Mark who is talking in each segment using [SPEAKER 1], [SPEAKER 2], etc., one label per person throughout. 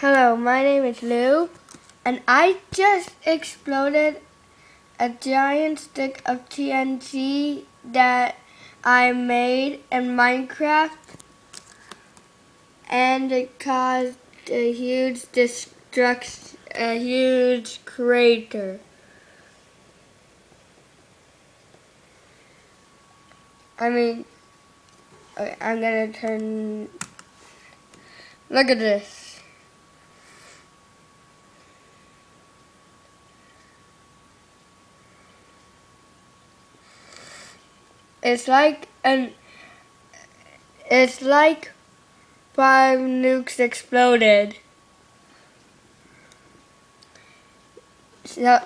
[SPEAKER 1] Hello, my name is Lew, and I just exploded a giant stick of TNT that I made in Minecraft, and it caused a huge destruction, a huge crater. I mean, okay, I'm gonna turn. Look at this. It's like an it's like five nukes exploded. So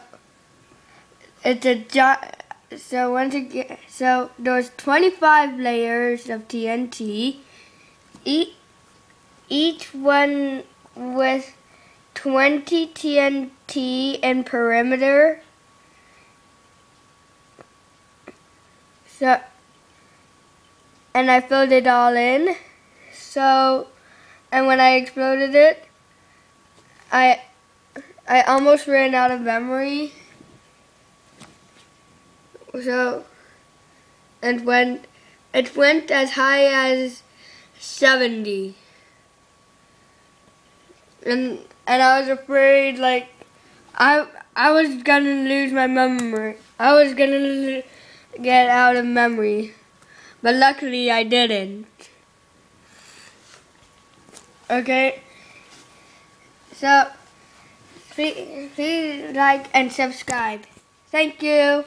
[SPEAKER 1] it's a giant. So once again, so there's 25 layers of TNT. Each each one with 20 TNT in perimeter. So, and I filled it all in. So, and when I exploded it, I, I almost ran out of memory. So, and when it went as high as 70. And, and I was afraid, like, I, I was gonna lose my memory. I was gonna get out of memory. But luckily I didn't. Okay. So, please, please like and subscribe. Thank you.